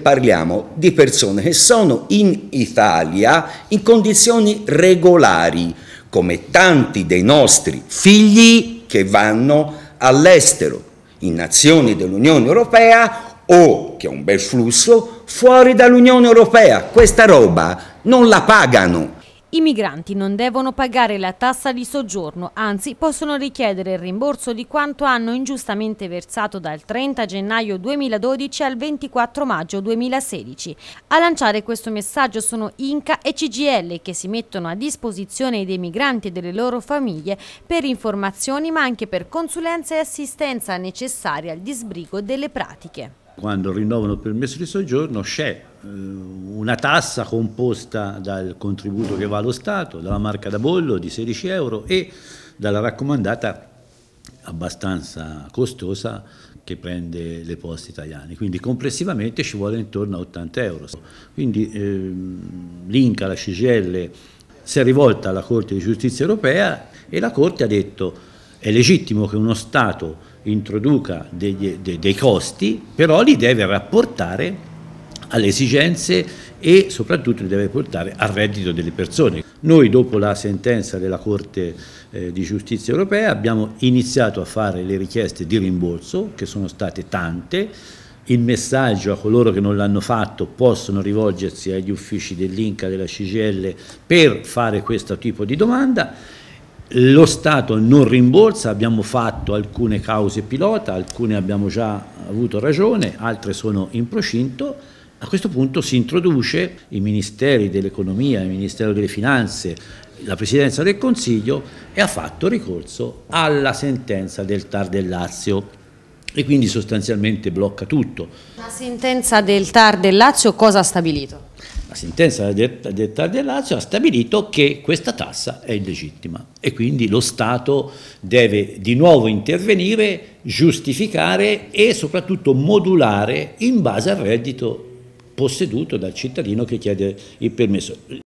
Parliamo di persone che sono in Italia in condizioni regolari, come tanti dei nostri figli che vanno all'estero, in nazioni dell'Unione Europea o, che è un bel flusso, fuori dall'Unione Europea. Questa roba non la pagano i migranti non devono pagare la tassa di soggiorno, anzi possono richiedere il rimborso di quanto hanno ingiustamente versato dal 30 gennaio 2012 al 24 maggio 2016. A lanciare questo messaggio sono Inca e CGL che si mettono a disposizione dei migranti e delle loro famiglie per informazioni ma anche per consulenza e assistenza necessaria al disbrigo delle pratiche quando rinnovano il permesso di soggiorno c'è eh, una tassa composta dal contributo che va allo Stato, dalla marca da bollo di 16 euro e dalla raccomandata abbastanza costosa che prende le poste italiane, quindi complessivamente ci vuole intorno a 80 euro. Quindi ehm, l'Inca, la CGL si è rivolta alla Corte di Giustizia Europea e la Corte ha detto è legittimo che uno Stato introduca degli, de, dei costi, però li deve rapportare alle esigenze e soprattutto li deve portare al reddito delle persone. Noi dopo la sentenza della Corte eh, di Giustizia Europea abbiamo iniziato a fare le richieste di rimborso, che sono state tante, il messaggio a coloro che non l'hanno fatto possono rivolgersi agli uffici dell'Inca, della CGL per fare questo tipo di domanda lo Stato non rimborsa, abbiamo fatto alcune cause pilota, alcune abbiamo già avuto ragione, altre sono in procinto. A questo punto si introduce i Ministeri dell'Economia, il Ministero delle Finanze, la Presidenza del Consiglio e ha fatto ricorso alla sentenza del TAR del Lazio e quindi sostanzialmente blocca tutto. La sentenza del TAR del Lazio cosa ha stabilito? La sentenza del TAR del Lazio ha stabilito che questa tassa è illegittima e quindi lo Stato deve di nuovo intervenire, giustificare e soprattutto modulare in base al reddito posseduto dal cittadino che chiede il permesso.